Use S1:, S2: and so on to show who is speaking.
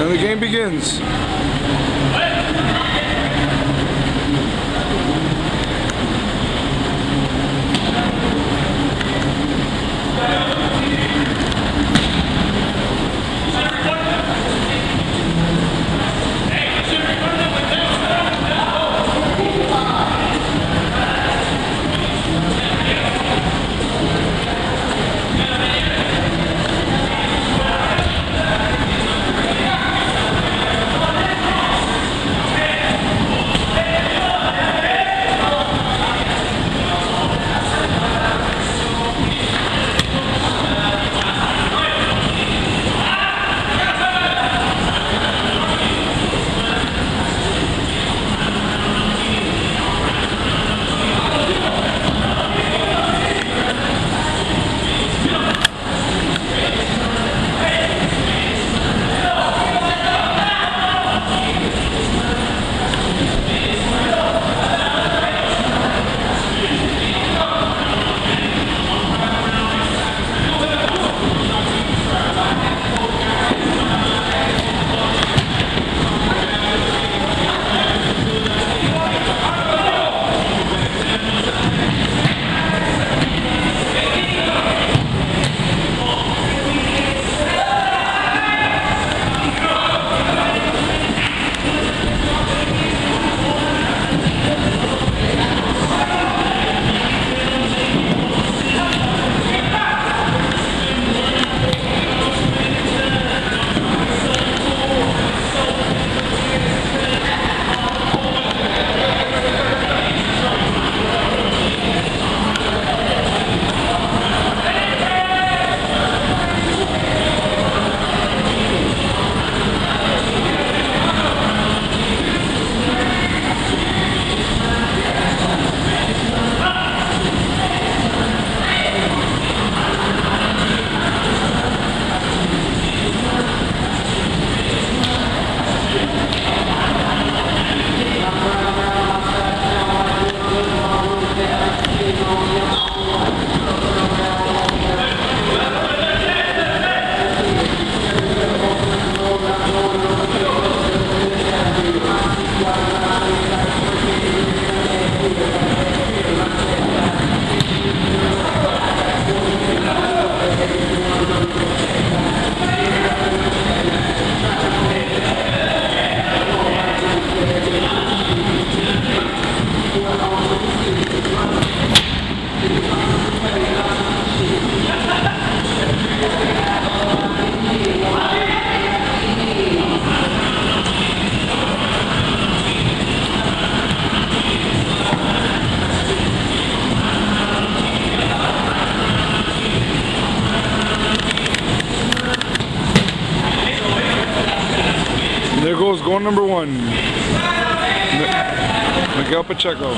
S1: And the game begins. There goes goal number one. Miguel Pacheco.